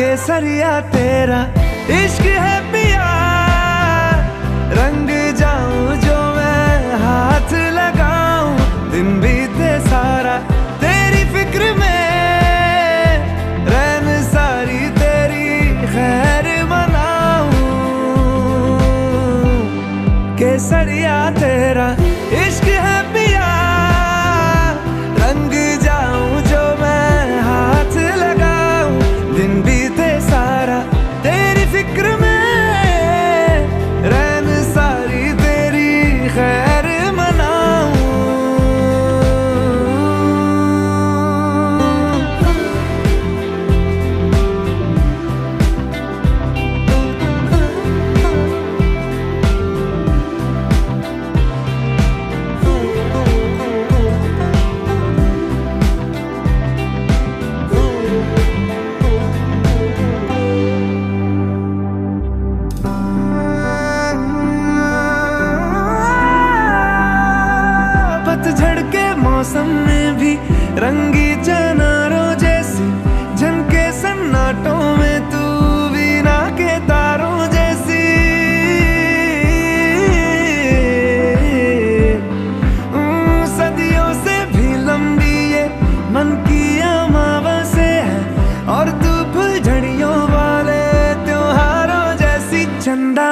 केसरिया तेरा इश्क है पिया। रंग जाऊँ जो मैं हाथ लगाऊँ दिन बीते मौसम में भी रंगी चनारों जैसी झनके सन्नाटों में तू वीणा के तारों जैसी। सदियों से भी लंबी ये मन की अमावस्या है, और तू फुलझड़ियों वाले त्योहारों जैसी चंदा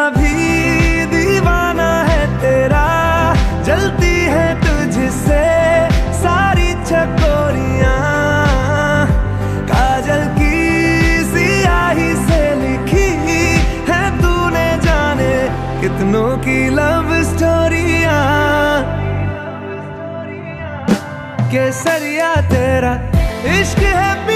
सारी चकोरियाँ काजल की सियाही से लिखी है तूने जाने कितनों की लव स्टोरिया केसरिया तेरा इश्क है